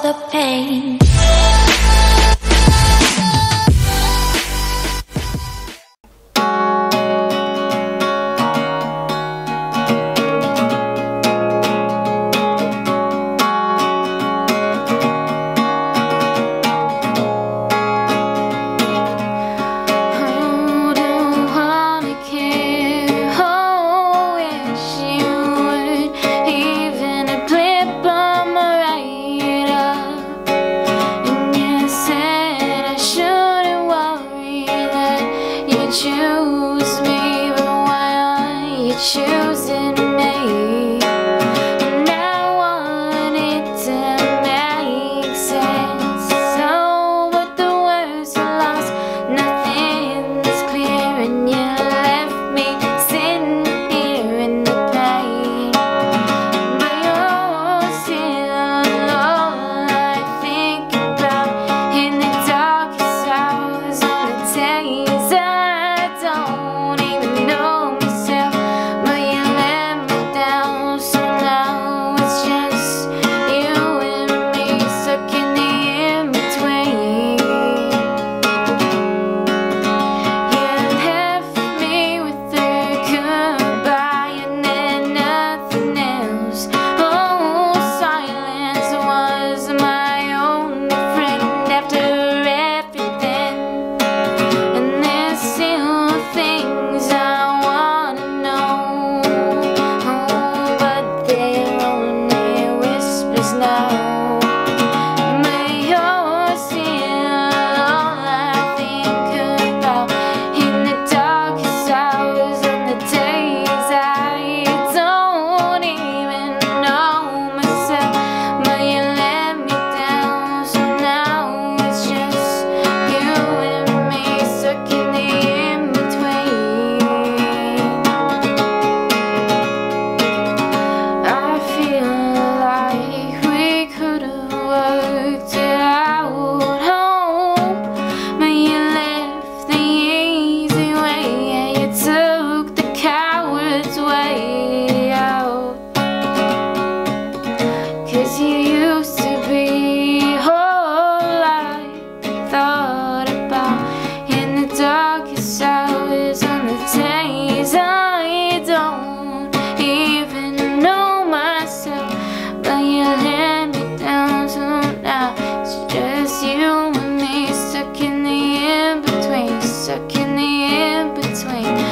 the pain. you used to be. Whole I thought about in the darkest hours on the days I don't even know myself. But you let me down so now it's just you and me Stuck in the in-between, stuck in the in-between.